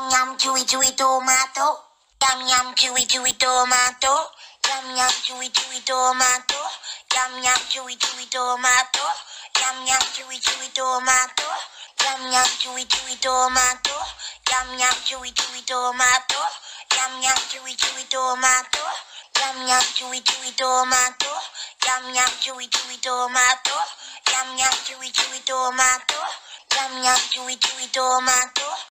Yum yum chewy chewy tomato. Yum yum chewy chewy tomato. Yum yum chewy chewy tomato. Yum yum chewy chewy tomato. Yum yum chewy chewy tomato. Yum yum chewy chewy tomato. Yum yum chewy chewy tomato. Yum yum chewy chewy tomato. Yum yum chewy chewy tomato. Yum yum chewy chewy tomato. Yum yum chewy chewy tomato. Yum yum chewy chewy tomato.